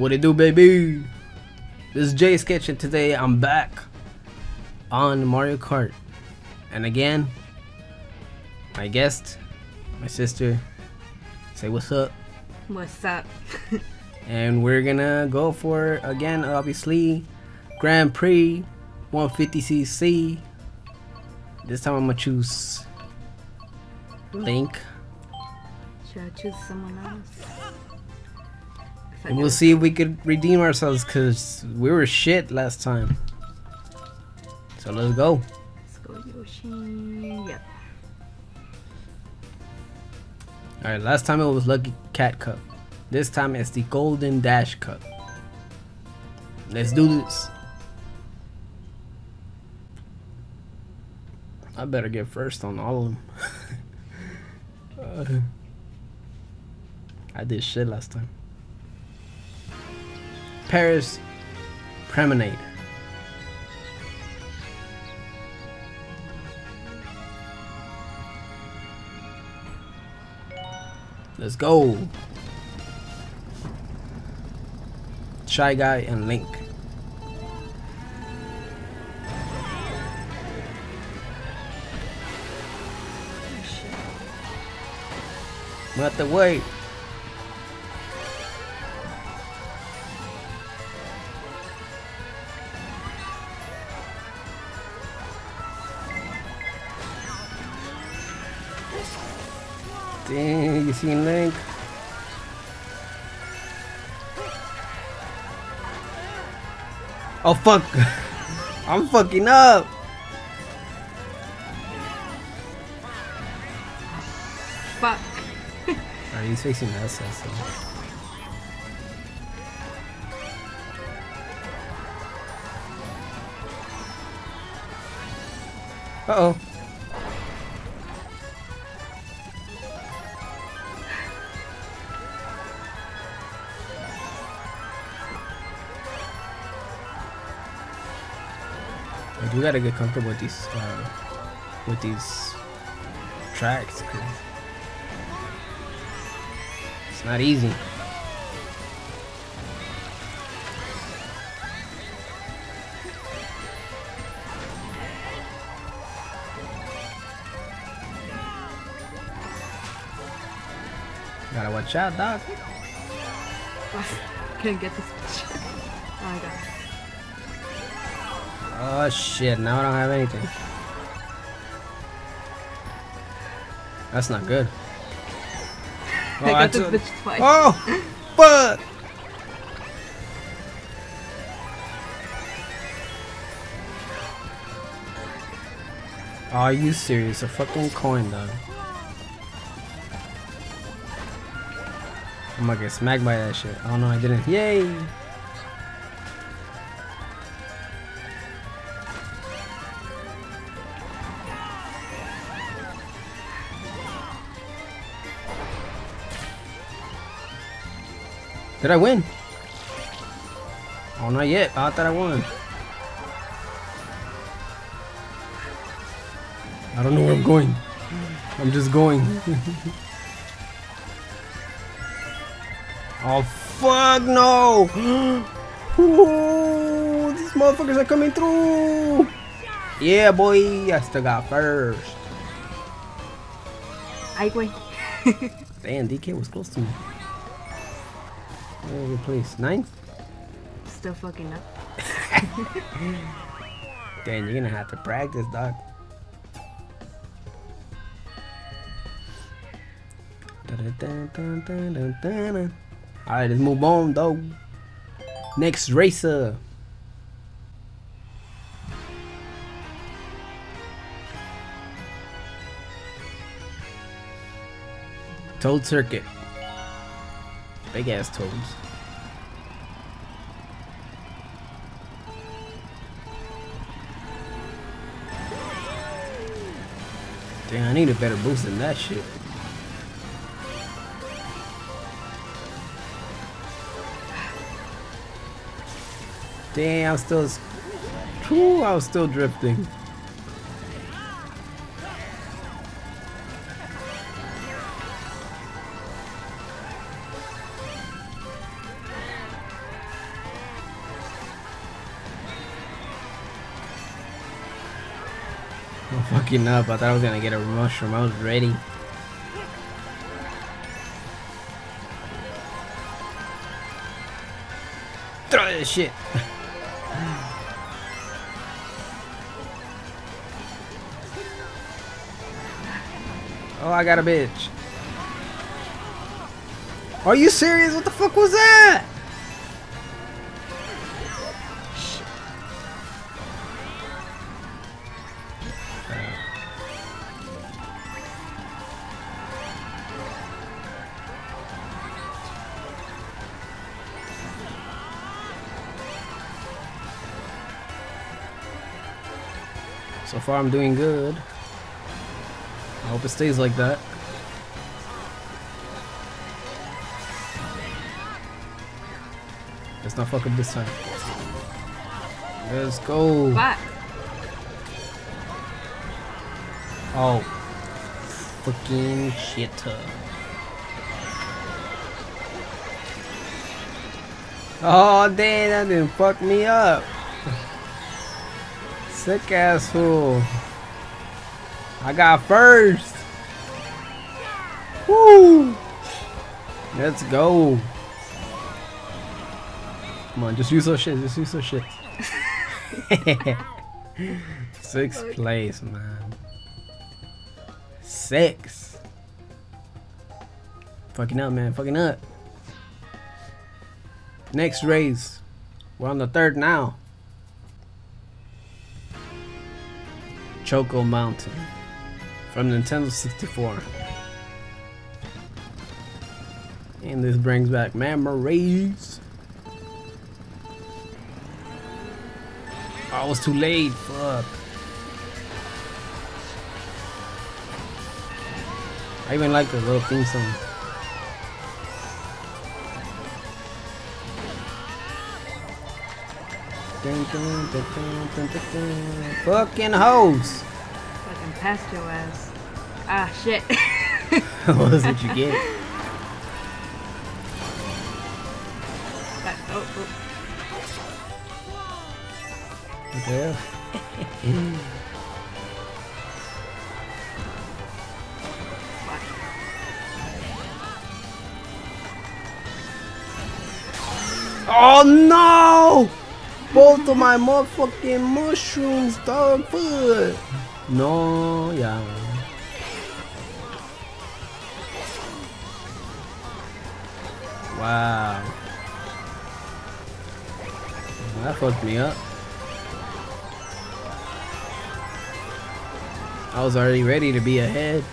What it do, baby? This is Jay Sketch, and today I'm back on Mario Kart. And again, my guest, my sister, say what's up. What's up? And we're gonna go for, again, obviously, Grand Prix 150cc. This time I'm gonna choose Link. Should I choose someone else? And we'll see if we could redeem ourselves because we were shit last time. So let's go. Let's go Yoshi. Yep. Alright, last time it was Lucky Cat Cup. This time it's the Golden Dash Cup. Let's do this. I better get first on all of them. Uh, I did shit last time. Paris Promenade. Let's go. Shy Guy and Link. What the wait? Dang, seen Link? Oh fuck! I'm fucking up! Fuck. Alright, he's facing us, so. Uh oh. I do gotta get comfortable with these, uh, with these tracks, it's not easy. Gotta watch out, dog. Couldn't get this. Oh my god. Oh shit, now I don't have anything. That's not good. Oh, I got this bitch twice. Oh, fuck! Are you serious? A fucking coin, though. I'm gonna get smacked by that shit. Oh no, I didn't. Yay! Did I win? Oh, not yet. I thought I won. I don't know where I'm going. I'm just going. oh, fuck no! Ooh, these motherfuckers are coming through! Yeah, boy. I still got first. Ay, güey. Damn, DK was close to me. Where we place? Nine? Still fucking up. Damn, you're gonna have to practice, dog. Alright, let's move on, though. Next racer. Toad Circuit. Big ass toads. Damn, I need a better boost than that shit. Damn, I'm still. Whew, I was still drifting. Fucking up. I thought I was gonna get a mushroom. I was ready. Throw this shit. oh, I got a bitch. Are you serious? What the fuck was that? So far I'm doing good. I hope it stays like that. Let's not fuck up this time. Let's go. Fuck. Oh. Fucking shit. Oh, damn, that didn't fuck me up. Sick ass fool. I got first. Woo! Let's go. Come on, just use those shit. Just use those shit. Sixth place, man. Six. Fucking up, man. Fucking up. Next race. We're on the third now. Choco Mountain from Nintendo 64. And this brings back memories. Oh, I was too late. Fuck. I even like the little theme song. Dun, dun, dun. Fucking hoes! Fucking past your ass. Ah, shit. what is what you get? That- oh, oh. What the hell? Oh no! Both of my motherfucking mushrooms, dog foot. No, yeah. Wow. That fucked me up. I was already ready to be ahead.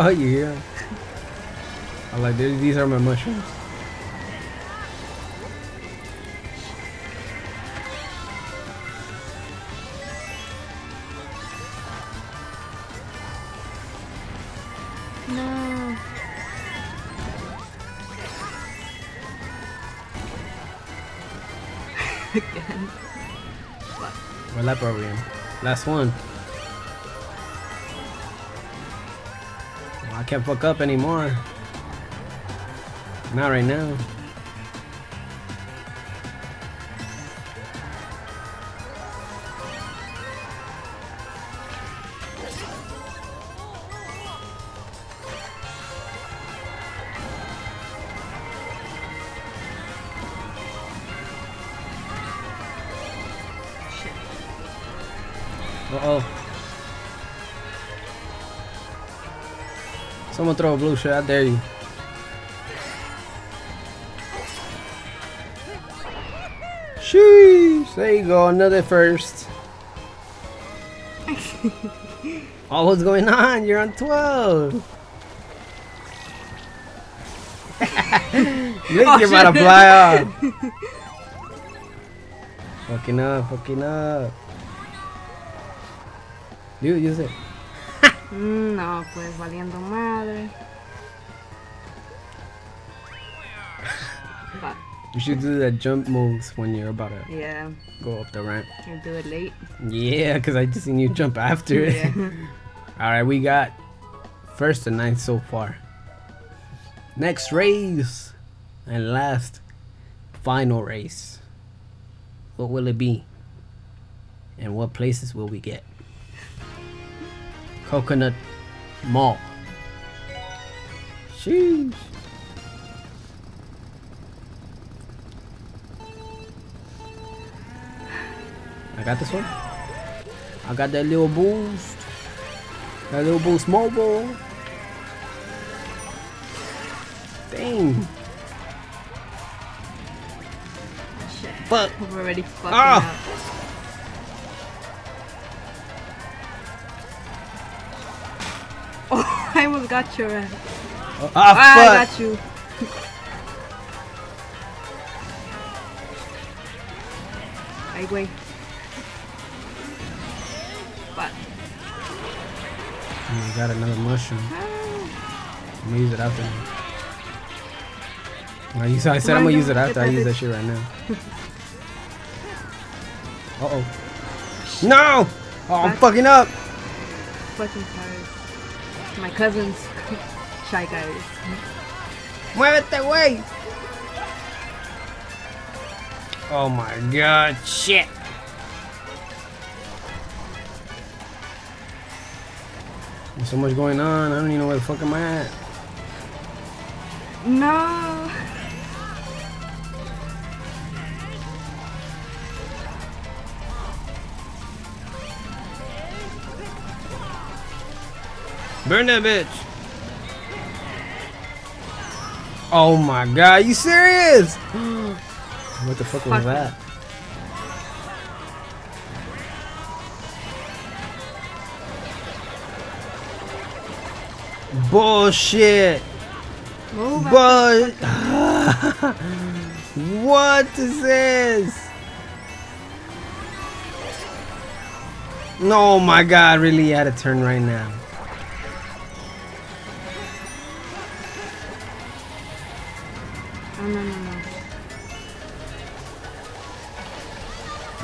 Oh yeah. I like these these are my mushrooms. No. Again. What lap are we in? Last one. Can't fuck up anymore. Not right now. Someone throw a blue shit, I dare you. Sheesh! There you go, another first. oh, what's going on? You're on 12. Look, Oh, you're about to fly off. fucking up, fucking up. Dude, use it. Mm, No, pues valiendo madre. You should do the jump moves when you're about to Yeah, go up the ramp. I do it late. Yeah, because I just seen you jump after it. Yeah. Alright, we got first and ninth so far. Next race and last final race. What will it be? And what places will we get? Coconut Mall. Sheesh. I got this one. I got that little boost. That little boost mobile. Dang. Shit. Fuck. We're already fucking Ah! I almost got your ass. Ah, Ah, I got you. I güey. But, Oh, I got another mushroom. ah, I'm gonna use it after. I, I said I'm gonna use it after I use that shit right now. Uh oh. No! Oh, I'm fucking up! fucking cars. My cousins, shy guys. Muévete, güey! Oh my god, shit! There's so much going on, I don't even know where the fuck am I at. No. Burn that bitch! Oh my god, you serious? what the fuck was that? Bullshit! Move out But what is this? No, my God! Really, had to turn right now.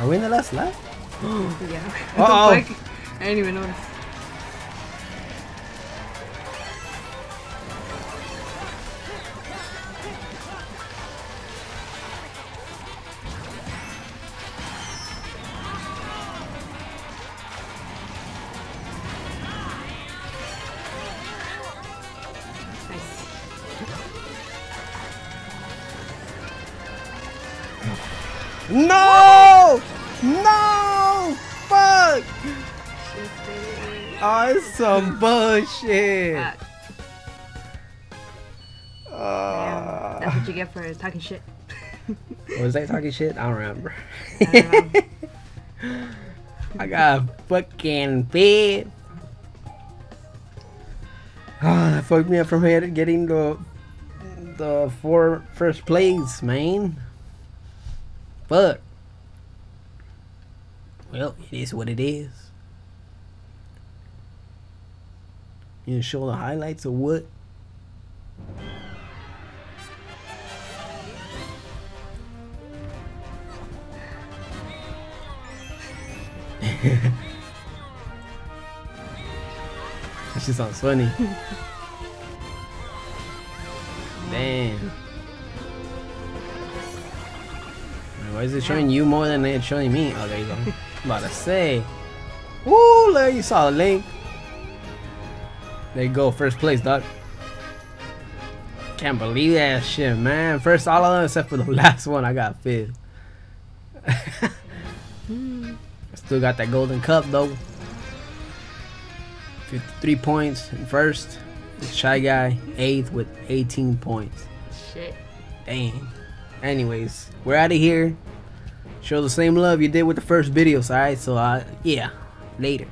Are we in the last lap? Yeah. What the fuck? I didn't even notice. Nice. No! It's some bullshit. Ah. Uh, That's what you get for talking shit. was that talking shit? I don't remember. I don't. I got fucking fed. Oh, that fucked me up from here getting the the four first place, man. Fuck. Well, it is what it is. You gonna show the highlights of what? That shit sounds funny. Damn. Man, Why is it showing you more than it's showing me? Oh, there you go. about to say. Woo, there you saw link. There you go, first place, dog. Can't believe that shit, man. First, all of them except for the last one, I got fifth. Still got that golden cup though. 53 points in first. Shy Guy, eighth with 18 points. Shit. Dang. Anyways, we're out of here. Show the same love you did with the first videos, alright? So, uh, yeah. Later.